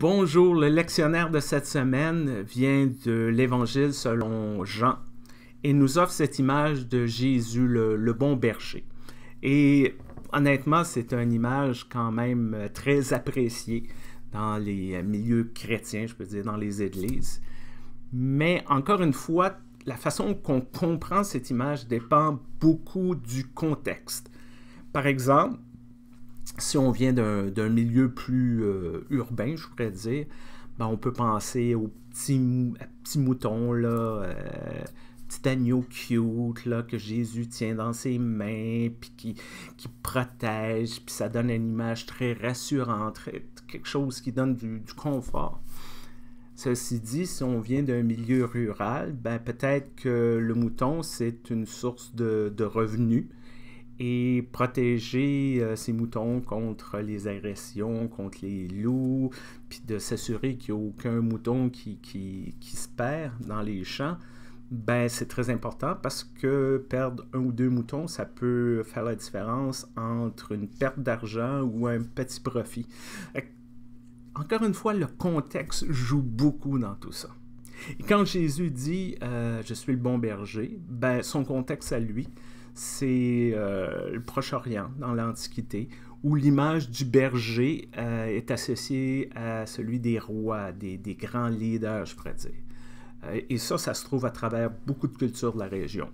Bonjour, le lectionnaire de cette semaine vient de l'Évangile selon Jean et nous offre cette image de Jésus, le, bon berger. Et honnêtement, c'est une image quand même très appréciée dans les milieux chrétiens, je peux dire, dans les églises. Mais encore une fois, la façon qu'on comprend cette image dépend beaucoup du contexte. Par exemple, si on vient d'un milieu plus euh, urbain, je pourrais dire, ben, on peut penser aux petits, petits moutons, là, euh, petit agneau cute là, que Jésus tient dans ses mains, puis qui, qui protège, puis ça donne une image très rassurante, quelque chose qui donne du, confort. Ceci dit, si on vient d'un milieu rural, ben peut-être que le mouton, c'est une source de, de revenus et protéger euh, ces moutons contre les agressions, contre les loups, puis de s'assurer qu'il n'y a aucun mouton qui, qui, qui, se perd dans les champs, ben c'est très important parce que perdre un ou deux moutons, ça peut faire la différence entre une perte d'argent ou un petit profit. Encore une fois, le contexte joue beaucoup dans tout ça. Et quand Jésus dit euh, Je suis le bon berger, ben, son contexte à lui, c'est euh, le Proche-Orient dans l'Antiquité, où l'image du berger euh, est associée à celui des rois, des, grands leaders, je pourrais dire. Euh, et ça, ça se trouve à travers beaucoup de cultures de la région.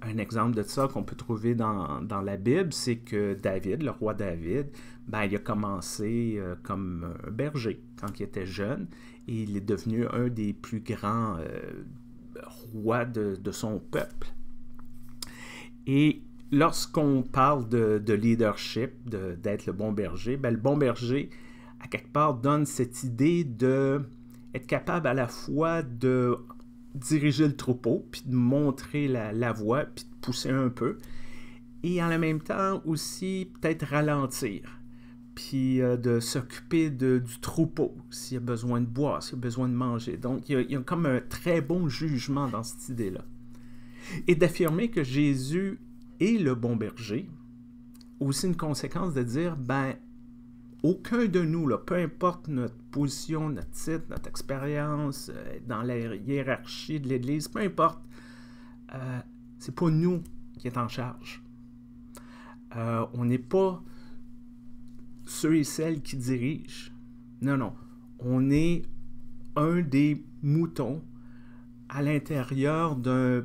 Un exemple de ça qu'on peut trouver dans, la Bible, c'est que David, le roi David, ben, il a commencé comme un berger quand il était jeune et il est devenu un des plus grands rois de son peuple. Et lorsqu'on parle de, leadership, d'être le bon berger, ben, le bon berger, à quelque part, donne cette idée de être capable à la fois de diriger le troupeau, puis de montrer la, voie, puis de pousser un peu, et en même temps aussi peut-être ralentir, puis euh, de s'occuper du troupeau, s'il y a besoin de boire, s'il y a besoin de manger. Donc, il y, a, comme un très bon jugement dans cette idée-là et d'affirmer que Jésus est le bon berger, aussi une conséquence de dire, ben, aucun de nous, là, peu importe notre position, notre titre, notre expérience euh, dans la hiérarchie de l'Église, peu importe, euh, c'est pas nous qui est en charge. Euh, on n'est pas ceux et celles qui dirigent. Non, non. On est un des moutons à l'intérieur d'un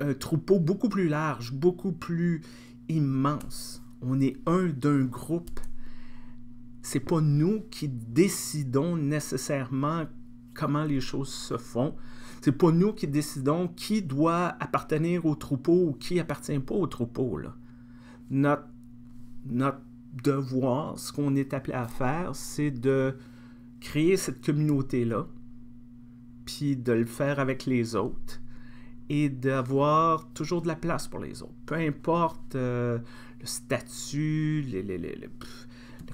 un troupeau beaucoup plus large, beaucoup plus immense. On est un d'un groupe. C'est pas nous qui décidons nécessairement comment les choses se font. C'est pas nous qui décidons qui doit appartenir au troupeau ou qui appartient pas au troupeau. Là. Notre devoir, ce qu'on est appelé à faire, c'est de créer cette communauté-là, puis de le faire avec les autres, et d'avoir toujours de la place pour les autres. Peu importe euh, le statut, les, la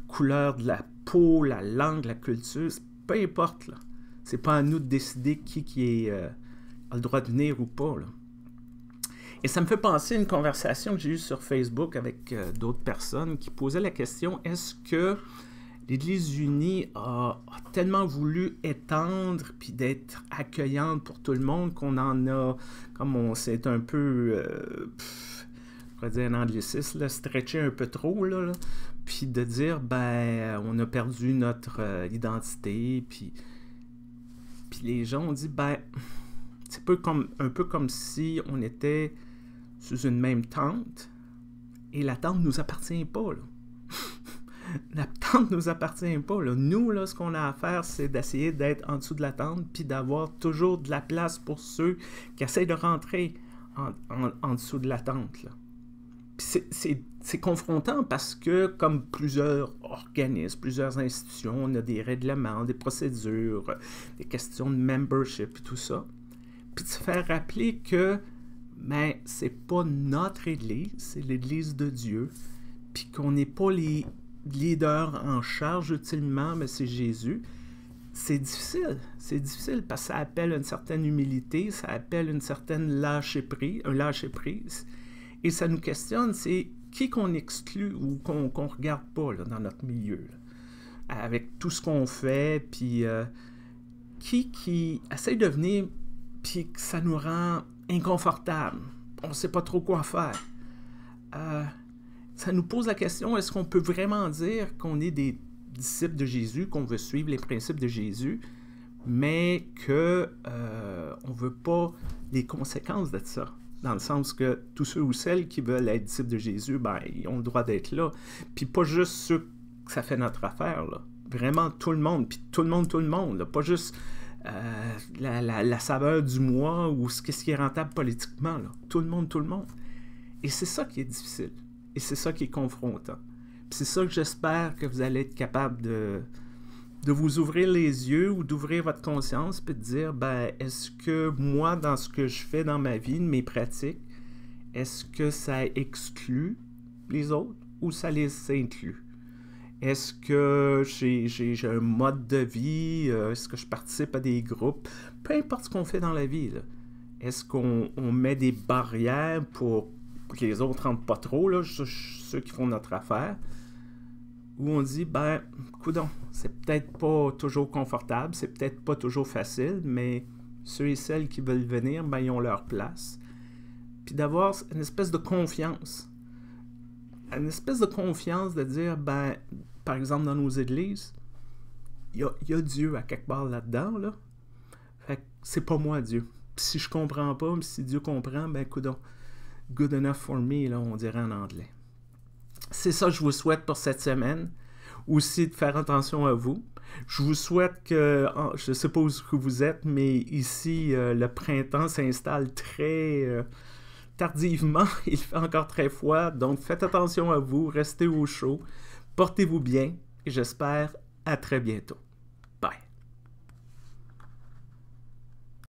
couleur de la peau, la langue, la culture, peu importe. Là. C'est pas à nous de décider qui, qui est, euh, a le droit de venir ou pas. Là. Et ça me fait penser à une conversation que j'ai eue sur Facebook avec euh, d'autres personnes qui posaient la question est-ce que l'Église unie a, tellement voulu étendre puis d'être accueillante pour tout le monde qu'on en a, comme on s'est un peu, euh, je dire un anglicisme, stretché un peu trop, là, puis de dire, ben, on a perdu notre euh, identité, puis, puis les gens ont dit, ben, c'est un peu comme si on était sous une même tente et la tente ne nous appartient pas. Là. la tente ne nous appartient pas. Nous, ce qu'on a à faire, c'est d'essayer d'être en dessous de la tente, puis d'avoir toujours de la place pour ceux qui essaient de rentrer en, dessous de la tente. C'est confrontant parce que, comme plusieurs organismes, plusieurs institutions, on a des règlements, des procédures, des questions de membership tout ça. Puis de se faire rappeler que ben, c'est pas notre Église, c'est l'Église de Dieu, puis qu'on n'est pas les leader en charge utilement, mais c'est Jésus, c'est difficile. C'est difficile parce que ça appelle une certaine humilité, ça appelle une certaine lâcher prise, un lâcher prise. Et ça nous questionne, c'est qui qu'on exclut ou qu'on ne regarde pas dans notre milieu. avec tout ce qu'on fait, puis euh, qui, qui essaie de venir, puis que ça nous rend inconfortable. On ne sait pas trop quoi faire. Euh, ça nous pose la question, est-ce qu'on peut vraiment dire qu'on est des disciples de Jésus, qu'on veut suivre les principes de Jésus, mais que euh, on veut pas les conséquences de ça? Dans le sens que tous ceux ou celles qui veulent être disciples de Jésus, ben, ils ont le droit d'être là. Puis pas juste ceux que ça fait notre affaire, là. Vraiment tout le monde, puis tout le monde, tout le monde. Pas juste euh, la, saveur du mois ou ce, ce qui est rentable politiquement, là. Tout le monde, tout le monde. Et c'est ça qui est difficile. Et c'est ça qui est confrontant. C'est ça que j'espère que vous allez être capable de, de vous ouvrir les yeux ou d'ouvrir votre conscience puis de dire ben est-ce que moi dans ce que je fais dans ma vie, mes pratiques, est-ce que ça exclut les autres ou ça les inclut? Est-ce que j'ai un mode de vie? Euh, est-ce que je participe à des groupes? Peu importe ce qu'on fait dans la vie. Est-ce qu'on met des barrières pour que les autres rentrent pas trop, là, ceux qui font notre affaire, où on dit, ben, coudon, c'est peut-être pas toujours confortable, c'est peut-être pas toujours facile, mais ceux et celles qui veulent venir, ben, ils ont leur place. Puis d'avoir une espèce de confiance. Une espèce de confiance de dire, ben, par exemple, dans nos églises, il y a, Dieu à quelque part là-dedans, là. Fait que c'est pas moi Dieu. Si je comprends pas, si Dieu comprend, ben, coudon good enough for me, là, on dirait en anglais. C'est ça que je vous souhaite pour cette semaine. Aussi de faire attention à vous. Je vous souhaite que, je ne sais pas où vous êtes, mais ici, euh, le printemps s'installe très euh, tardivement. Il fait encore très froid. Donc, faites attention à vous. Restez au chaud. Portez-vous bien. Et j'espère à très bientôt.